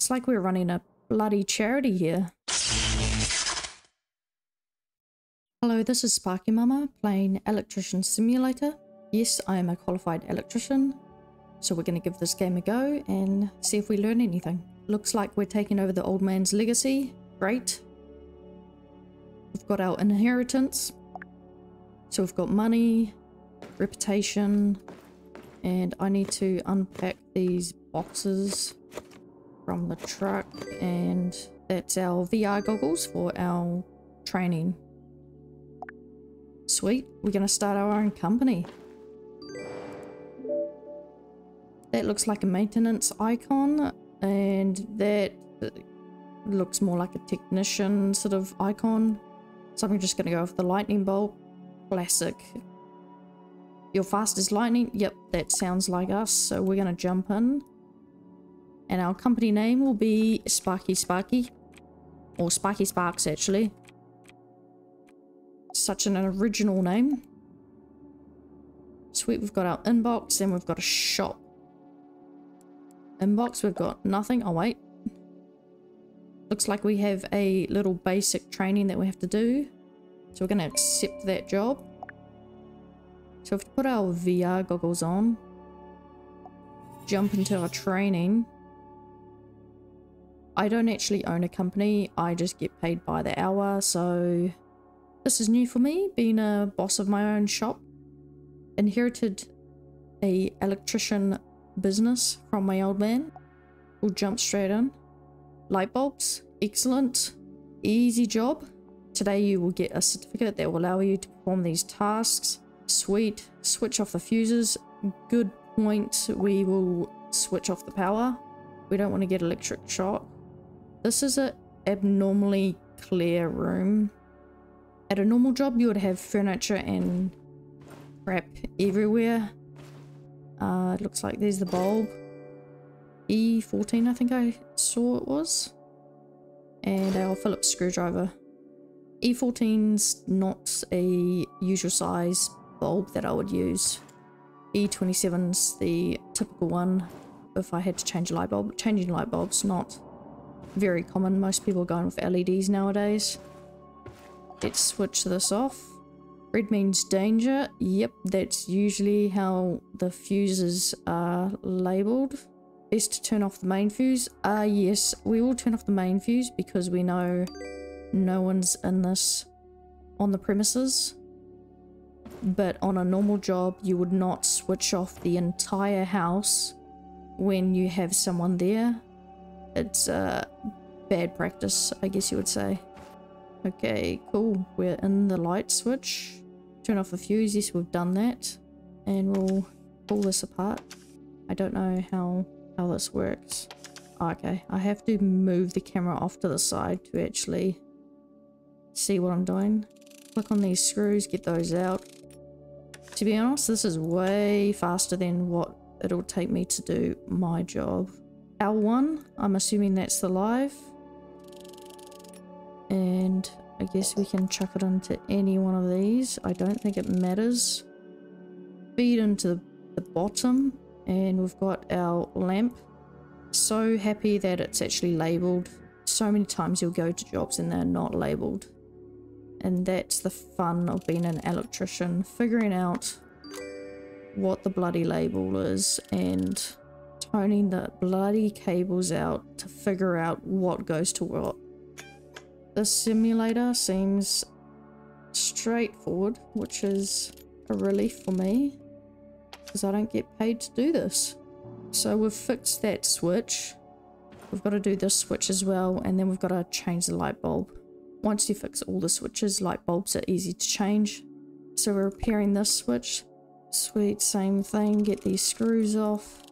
It's like we're running a bloody charity here. Hello, this is Sparky Mama playing Electrician Simulator. Yes, I am a qualified electrician, so we're going to give this game a go and see if we learn anything. Looks like we're taking over the old man's legacy. Great. We've got our inheritance. So we've got money, reputation, and I need to unpack these boxes from the truck and that's our VR goggles for our training. Sweet, we're to start our own company. That looks like a maintenance icon and that looks more like a technician sort of icon. So I'm just to go with the lightning bolt. Classic. Your fastest lightning? Yep, that sounds like us. So we're to jump in. And our company name will be Sparky Sparky. Or Sparky Sparks, actually. Such an original name. Sweet, we've got our inbox and we've got a shop. Inbox, we've got nothing. Oh, wait. Looks like we have a little basic training that we have to do. So we're going to accept that job. So we've put our VR goggles on. Jump into our training. I don't actually own a company. I just get paid by the hour. So this is new for me, being a boss of my own shop. Inherited a electrician business from my old man. We'll jump straight in. Light bulbs, excellent. Easy job. Today you will get a certificate that will allow you to perform these tasks. Sweet. Switch off the fuses. Good point. We will switch off the power. We don't want to get electric shock. This is an abnormally clear room. At a normal job you would have furniture and crap everywhere. Uh, it looks like there's the bulb. E14 I think I saw it was. And our Phillips screwdriver. E14's not a usual size bulb that I would use. E27's the typical one if I had to change a light bulb. Changing light bulbs not very common. Most people are going with LEDs nowadays. Let's switch this off. Red means danger. Yep, that's usually how the fuses are labelled. Best to turn off the main fuse. Ah, uh, yes, we will turn off the main fuse because we know no one's in this on the premises. But on a normal job, you would not switch off the entire house when you have someone there. It's uh, bad practice, I guess you would say. Okay, cool. We're in the light switch. Turn off the fuse. Yes, we've done that. And we'll pull this apart. I don't know how, how this works. Okay, I have to move the camera off to the side to actually see what I'm doing. Click on these screws, get those out. To be honest, this is way faster than what it'll take me to do my job. L1, I'm assuming that's the live. And I guess we can chuck it into any one of these. I don't think it matters. Feed into the bottom and we've got our lamp. So happy that it's actually labelled. So many times you'll go to jobs and they're not labelled. And that's the fun of being an electrician, figuring out what the bloody label is and toning the bloody cables out to figure out what goes to what. The simulator seems straightforward, which is a relief for me because I don't get paid to do this. So we've fixed that switch. We've got to do this switch as well and then we've got to change the light bulb. Once you fix all the switches, light bulbs are easy to change. So we're repairing this switch. Sweet, same thing. Get these screws off.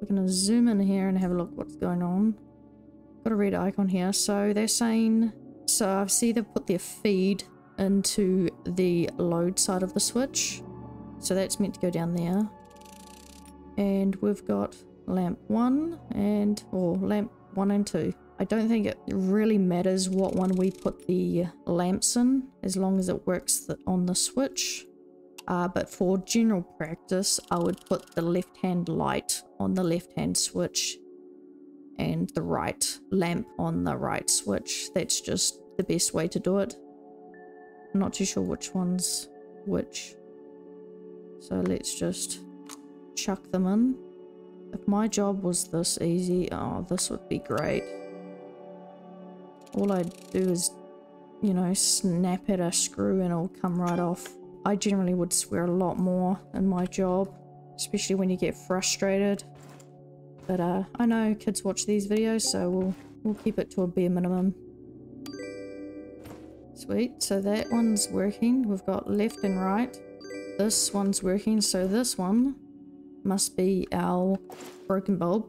We're going to zoom in here and have a look what's going on. Got a red icon here. So they're saying... So I see they've put their feed into the load side of the switch. So that's meant to go down there. And we've got lamp 1 and... or lamp 1 and 2. I don't think it really matters what one we put the lamps in, as long as it works on the switch. Uh, but for general practice, I would put the left-hand light on the left-hand switch and and the right lamp on the right switch. That's just the best way to do it. I'm not too sure which one's which. So let's just chuck them in. If my job was this easy, oh, this would be great. All I'd do is, you know, snap at a screw and it'll come right off. I generally would swear a lot more in my job, especially when you get frustrated. But uh, I know kids watch these videos, so we'll, we'll keep it to a bare minimum. Sweet, so that one's working. We've got left and right. This one's working, so this one must be our broken bulb.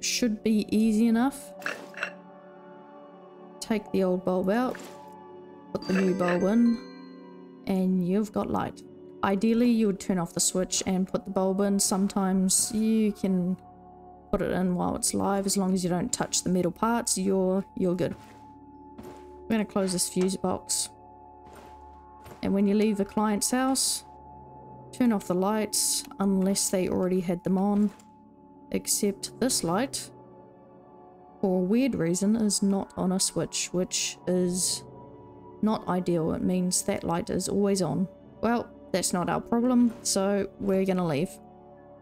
Should be easy enough. Take the old bulb out, put the new bulb in, and you've got light. Ideally, you would turn off the switch and put the bulb in. Sometimes you can put it in while it's live. As long as you don't touch the metal parts, you're, you're good. I'm going to close this fuse box. And when you leave the client's house, turn off the lights unless they already had them on. Except this light, for a weird reason, is not on a switch, which is not ideal. It means that light is always on. Well, that's not our problem, so we're gonna leave.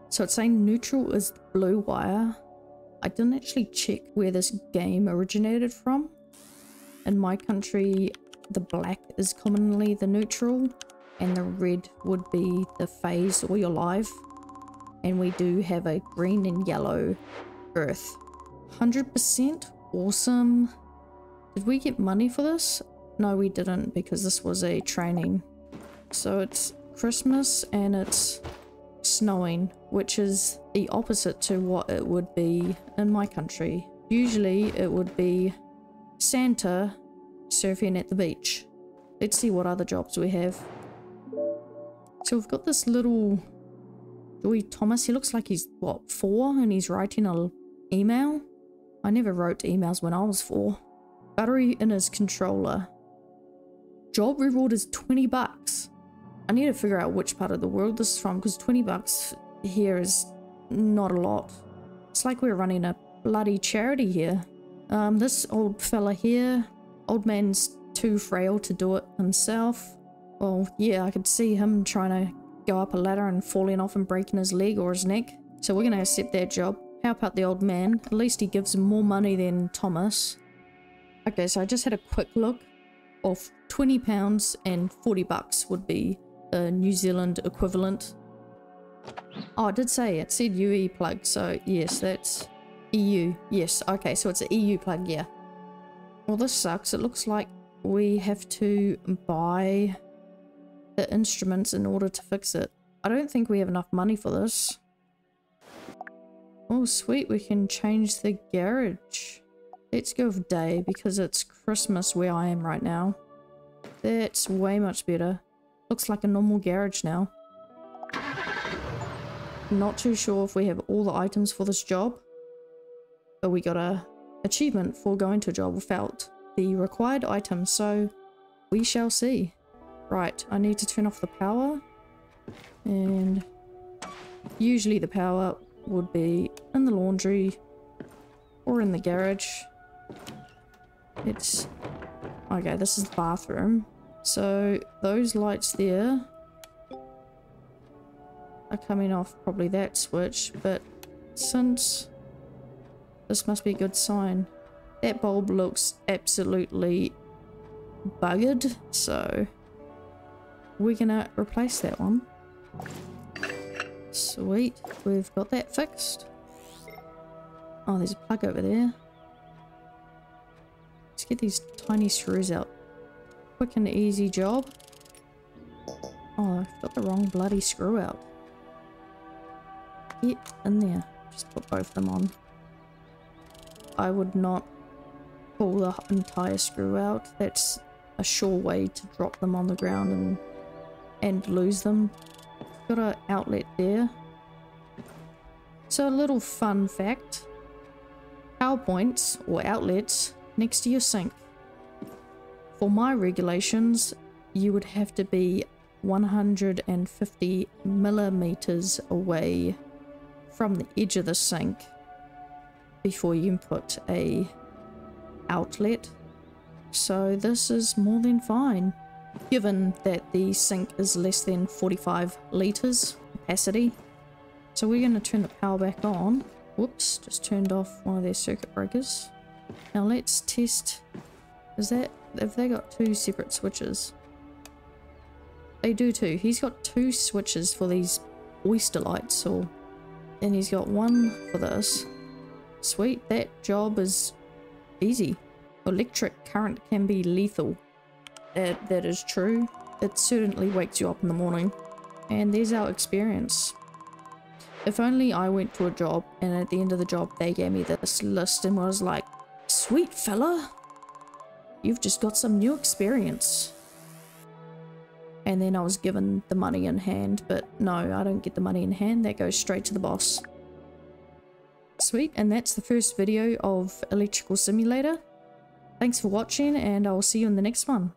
So it's saying neutral is blue wire. I didn't actually check where this game originated from. In my country, the black is commonly the neutral, and the red would be the phase or your live. And we do have a green and yellow earth. 100% awesome. Did we get money for this? No, we didn't because this was a training. So it's Christmas and it's snowing, which is the opposite to what it would be in my country. Usually it would be Santa surfing at the beach. Let's see what other jobs we have. So we've got this little Joey Thomas. He looks like he's, what, four? And he's writing an email? I never wrote emails when I was four. Battery in his controller. Job reward is 20 bucks. I need to figure out which part of the world this is from because 20 bucks here is not a lot. It's like we're running a bloody charity here. Um, this old fella here, old man's too frail to do it himself. Well, yeah, I could see him trying to go up a ladder and falling off and breaking his leg or his neck. So we're going to accept that job. Help out the old man. At least he gives more money than Thomas. Okay, so I just had a quick look of 20 pounds and 40 bucks would be the New Zealand equivalent. Oh, I did say it said UE plug, so yes, that's EU. Yes, okay, so it's an EU plug, yeah. Well, this sucks. It looks like we have to buy the instruments in order to fix it. I don't think we have enough money for this. Oh, sweet. We can change the garage. Let's go with day because it's Christmas where I am right now. That's way much better. Looks like a normal garage now. Not too sure if we have all the items for this job. But we got a achievement for going to a job without the required items, so we shall see. Right, I need to turn off the power. And usually the power would be in the laundry or in the garage. It's... Okay, this is the bathroom. So those lights there are coming off probably that switch, but since this must be a good sign. That bulb looks absolutely buggered, so we're gonna replace that one. Sweet, we've got that fixed. Oh, there's a plug over there. Let's get these tiny screws out. Quick and easy job. Oh, I've got the wrong bloody screw out. Get in there. Just put both of them on. I would not pull the entire screw out. That's a sure way to drop them on the ground and and lose them. Got an outlet there. So a little fun fact. Power points or outlets next to your sink. For my regulations, you would have to be 150 millimeters away from the edge of the sink before you put a outlet. So this is more than fine, given that the sink is less than 45 litres capacity. So we're going to turn the power back on. Whoops, just turned off one of their circuit breakers. Now let's test, is that, have they got two separate switches? They do too. He's got two switches for these oyster lights, or, and he's got one for this. Sweet, that job is easy. Electric current can be lethal. That, that is true. It certainly wakes you up in the morning. And there's our experience. If only I went to a job and at the end of the job they gave me this list and was like, Sweet fella, you've just got some new experience. And then I was given the money in hand, but no, I don't get the money in hand, that goes straight to the boss. Sweet, and that's the first video of Electrical Simulator. Thanks for watching and I'll see you in the next one.